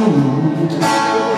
it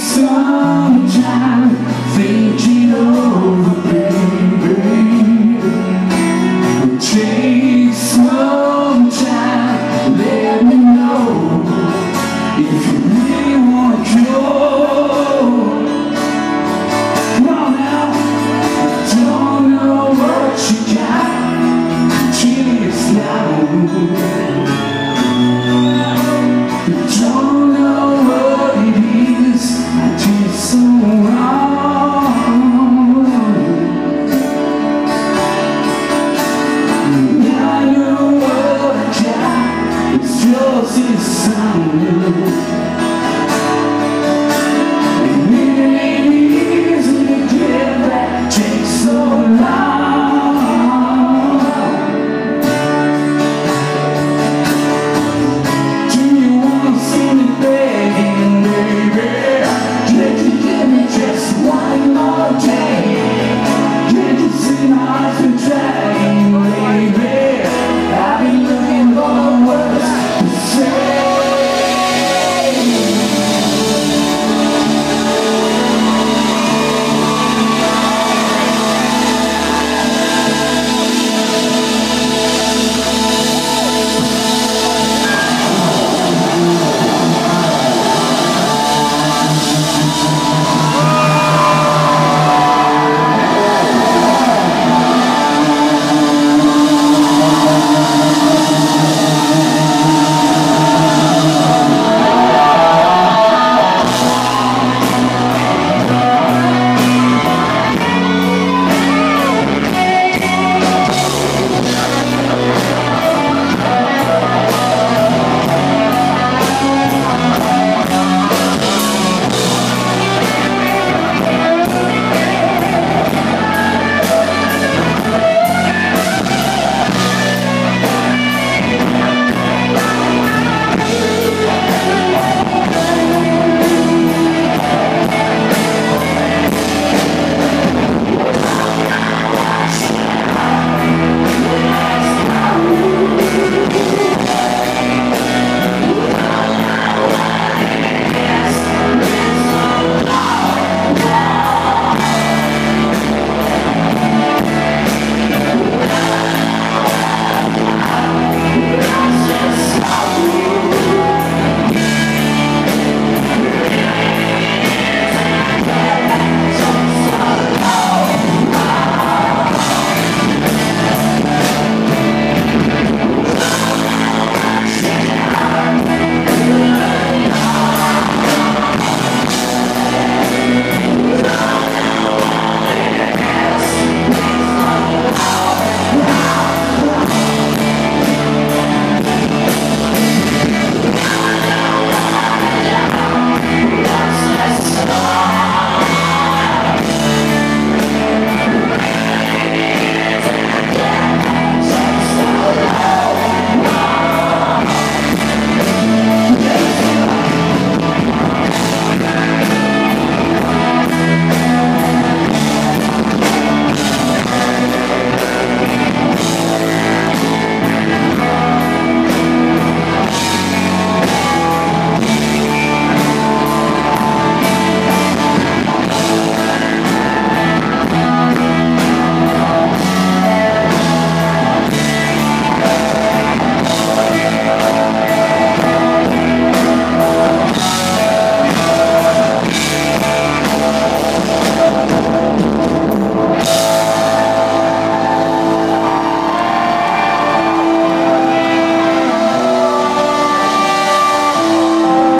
in